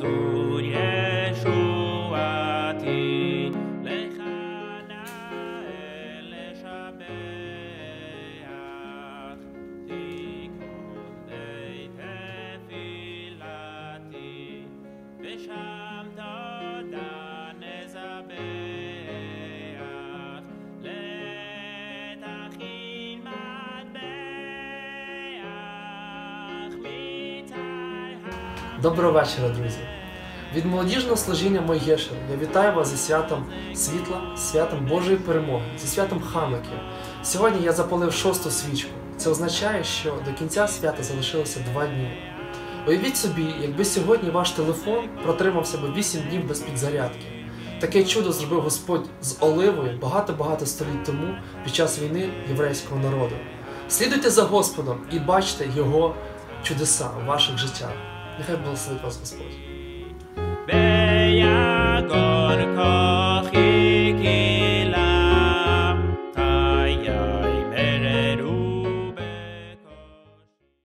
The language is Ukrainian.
ोरि Доброго вечора, друзі! Від молодіжного служіння Мойгешер я вітаю вас зі святом світла, святом Божої перемоги, зі святом Хануки. Сьогодні я запалив шосту свічку. Це означає, що до кінця свята залишилося два дні. Уявіть собі, якби сьогодні ваш телефон протримався би 8 днів без підзарядки. Таке чудо зробив Господь з оливою багато-багато століть тому під час війни єврейського народу. Слідуйте за Господом і бачте Його чудеса в ваших життях. Нехай благословить вас Господь.